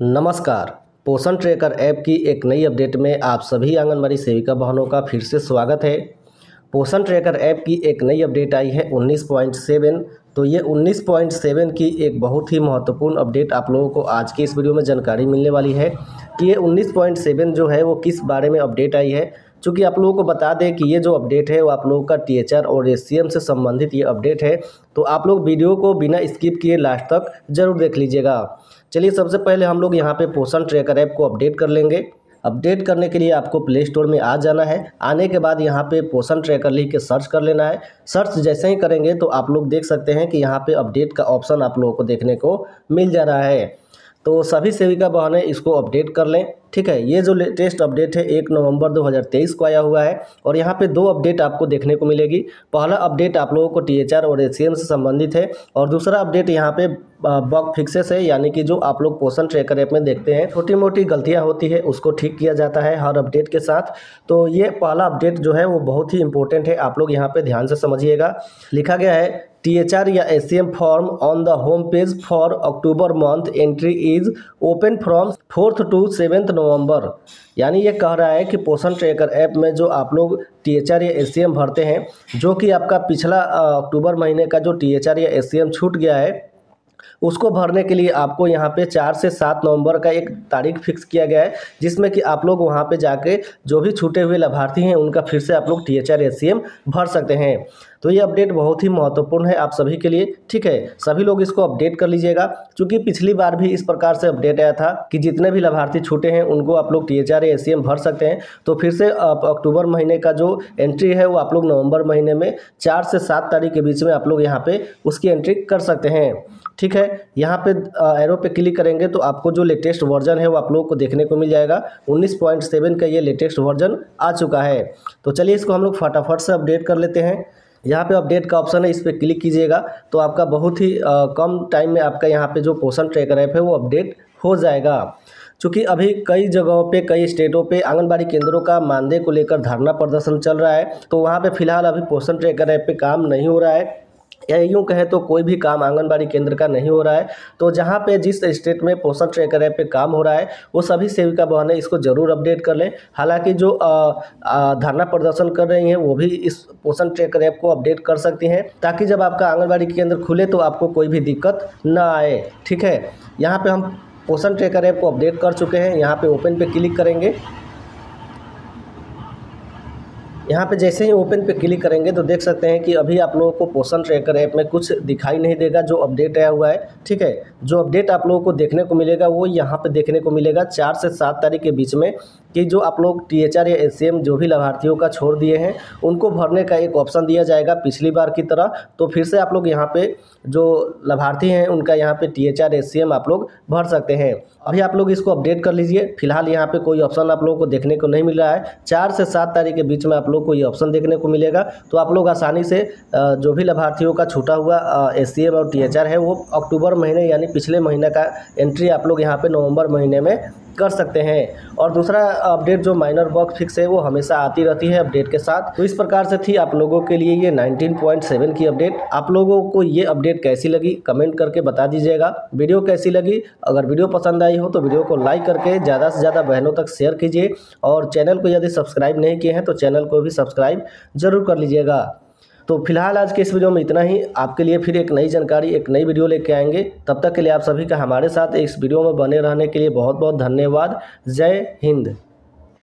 नमस्कार। पोषण tracker app की एक नई अपडेट में आप सभी आंगनबाड़ी सेविका बहनों का फिर से स्वागत है। पोषण ट्रैकर ऐप की एक नई अपडेट आई है 19.7 तो ये 19.7 की एक बहुत ही महत्वपूर्ण अपडेट आप लोगों को आज की इस वीडियो में जानकारी मिलने वाली है कि ये 19.7 जो है वो किस बारे में अपडेट आई है। चूँकि आप लोगों को बता दें कि ये जो अपडेट है वो आप लोगों का टी और एस से संबंधित ये अपडेट है तो आप लोग वीडियो को बिना स्किप किए लास्ट तक ज़रूर देख लीजिएगा। चलिए, सबसे पहले हम लोग यहाँ पे पोषण ट्रैकर ऐप को अपडेट कर लेंगे। अपडेट करने के लिए आपको प्ले स्टोर में आ जाना है। आने के बाद यहाँ पे पोषण ट्रैकर लिख के सर्च कर लेना है। सर्च जैसे ही करेंगे तो आप लोग देख सकते हैं कि यहाँ पे अपडेट का ऑप्शन आप लोगों को देखने को मिल जा रहा है। तो सभी सेविका बहनें इसको अपडेट कर लें। ठीक है, ये जो लेटेस्ट अपडेट है, एक नवंबर 2023 को आया हुआ है और यहाँ पे दो अपडेट आपको देखने को मिलेगी। पहला अपडेट आप लोगों को टीएचआर और एसीएम से संबंधित है और दूसरा अपडेट यहाँ पे बग फिक्सेस है, यानी कि जो आप लोग पोषण ट्रैकर ऐप में देखते हैं छोटी मोटी गलतियाँ होती है, उसको ठीक किया जाता है हर अपडेट के साथ। तो ये पहला अपडेट जो है, वो बहुत ही इंपॉर्टेंट है, आप लोग यहाँ पर ध्यान से समझिएगा। लिखा गया है टीएचआर या ACM form on the home page for October month entry is open from fourth to seventh November यानी ये कह रहा है कि पोषण ट्रैकर ऐप में जो आप लोग टी एच आर या एसीएम भरते हैं, जो कि आपका पिछला अक्टूबर महीने का जो टी एच आर या एसीएम छूट गया है उसको भरने के लिए आपको यहाँ पे चार से सात नवंबर का एक तारीख फिक्स किया गया है, जिसमें कि आप लोग वहाँ पे जाके जो भी छूटे हुए लाभार्थी हैं, उनका फिर से आप लोग टी एच आर भर सकते हैं। तो ये अपडेट बहुत ही महत्वपूर्ण है आप सभी के लिए, ठीक है? सभी लोग इसको अपडेट कर लीजिएगा, क्योंकि पिछली बार भी इस प्रकार से अपडेट आया था कि जितने भी लाभार्थी छूटे हैं, उनको आप लोग टी एच आर भर सकते हैं। तो फिर से आप अक्टूबर महीने का जो एंट्री है, वो आप लोग नवंबर महीने में चार से सात तारीख के बीच में आप लोग यहाँ पे उसकी एंट्री कर सकते हैं, ठीक है? यहाँ पे एरो पे क्लिक करेंगे तो आपको जो लेटेस्ट वर्जन है वो आप लोगों को देखने को मिल जाएगा। 19.7 का ये लेटेस्ट वर्जन आ चुका है। तो चलिए इसको हम लोग फटाफट से अपडेट कर लेते हैं। यहाँ पे अपडेट का ऑप्शन है इस पर क्लिक कीजिएगा। तो आपका बहुत ही आ, कम टाइम में आपका यहाँ पे जो पोषण ट्रैकर ऐप है वो अपडेट हो जाएगा। चूँकि अभी कई जगहों पे कई स्टेटों पे आंगनबाड़ी केंद्रों का मानदेय को लेकर धरना प्रदर्शन चल रहा है तो वहाँ पे फ़िलहाल अभी पोषण ट्रैकर ऐप पे काम नहीं हो रहा है। या यूँ कहें तो कोई भी काम आंगनबाड़ी केंद्र का नहीं हो रहा है। तो जहाँ पे जिस स्टेट में पोषण ट्रैकर ऐप पे काम हो रहा है, वो सभी सेविका बहनें इसको ज़रूर अपडेट कर लें। हालाँकि जो धरना प्रदर्शन कर रही हैं, वो भी इस पोषण ट्रैकर ऐप को अपडेट कर सकती हैं, ताकि जब आपका आंगनबाड़ी केंद्र खुले तो आपको कोई भी दिक्कत ना आए। ठीक है? यहाँ पर हम पोषण ट्रैकर ऐप को अपडेट कर चुके हैं, यहाँ पर ओपन पर क्लिक करेंगे। यहाँ पे जैसे ही ओपन पे क्लिक करेंगे तो देख सकते हैं कि अभी आप लोगों को पोषण ट्रैकर ऐप में कुछ दिखाई नहीं देगा, जो अपडेट आया हुआ है, ठीक है? जो अपडेट आप लोगों को देखने को मिलेगा, वो यहाँ पे देखने को मिलेगा। चार से सात तारीख के बीच में कि जो आप लोग टी एच या एससीएम जो भी लाभार्थियों का छोड़ दिए हैं, उनको भरने का एक ऑप्शन दिया जाएगा पिछली बार की तरह। तो फिर से आप लोग यहाँ पे जो लाभार्थी हैं, उनका यहाँ पे टी एच आर एस आप लोग भर सकते हैं। अभी आप लोग इसको अपडेट कर लीजिए। फ़िलहाल यहाँ पे कोई ऑप्शन आप लोगों को देखने को नहीं मिल रहा है। चार से सात तारीख के बीच में आप लोग को ये ऑप्शन देखने को मिलेगा। तो आप लोग आसानी से जो भी लाभार्थियों का छूटा हुआ एससीएम और टीएचआर है, वो अक्टूबर महीने यानी पिछले महीने का एंट्री आप लोग यहाँ पे नवंबर महीने में कर सकते हैं। और दूसरा अपडेट जो माइनर बग फिक्स है, वो हमेशा आती रहती है अपडेट के साथ। तो इस प्रकार से थी आप लोगों के लिए ये 19.7 की अपडेट। आप लोगों को ये अपडेट कैसी लगी कमेंट करके बता दीजिएगा। वीडियो कैसी लगी? अगर वीडियो पसंद आई हो तो वीडियो को लाइक करके ज़्यादा से ज़्यादा बहनों तक शेयर कीजिए। और चैनल को यदि सब्सक्राइब नहीं किए हैं तो चैनल को भी सब्सक्राइब ज़रूर कर लीजिएगा। तो फ़िलहाल आज के इस वीडियो में इतना ही। आपके लिए फिर एक नई जानकारी, एक नई वीडियो लेके आएँगे। तब तक के लिए आप सभी का हमारे साथ इस वीडियो में बने रहने के लिए बहुत बहुत धन्यवाद। जय हिंद।